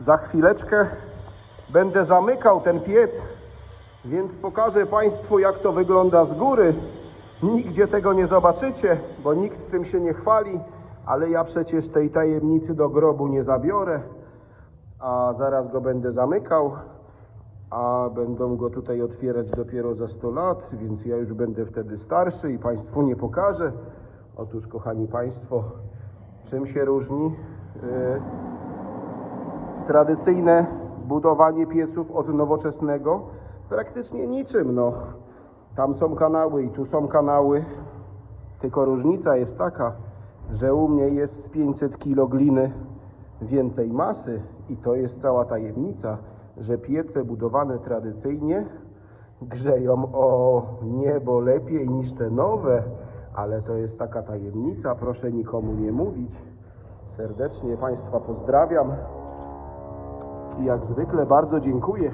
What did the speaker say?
Za chwileczkę będę zamykał ten piec, więc pokażę Państwu, jak to wygląda z góry. Nigdzie tego nie zobaczycie, bo nikt tym się nie chwali, ale ja przecież tej tajemnicy do grobu nie zabiorę, a zaraz go będę zamykał, a będą go tutaj otwierać dopiero za 100 lat, więc ja już będę wtedy starszy i Państwu nie pokażę. Otóż, kochani Państwo, czym się różni yy, tradycyjne budowanie pieców od nowoczesnego? Praktycznie niczym, no. Tam są kanały i tu są kanały, tylko różnica jest taka, że u mnie jest z 500 kg gliny więcej masy i to jest cała tajemnica, że piece budowane tradycyjnie grzeją o niebo lepiej niż te nowe, ale to jest taka tajemnica, proszę nikomu nie mówić. Serdecznie Państwa pozdrawiam i jak zwykle bardzo dziękuję.